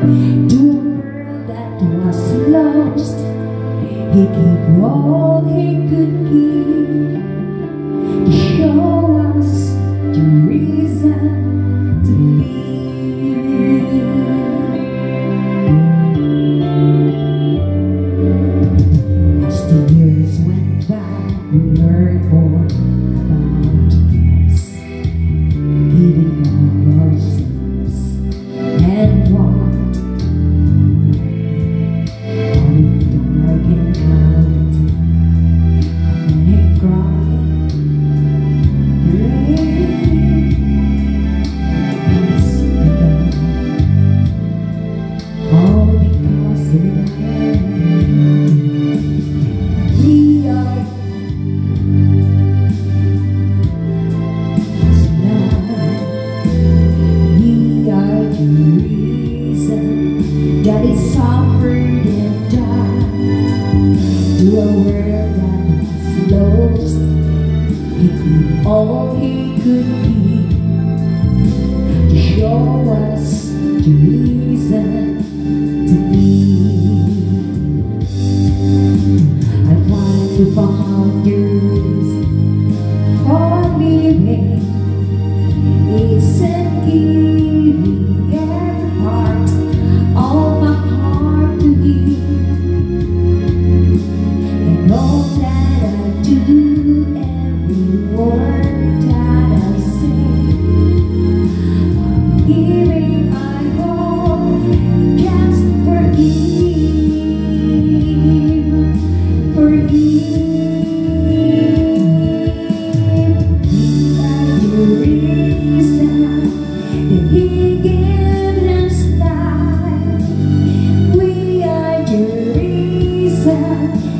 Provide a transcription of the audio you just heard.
To a world that was lost He gave all he could give To show us to real all he could be to show us the reason to be. I tried to find. love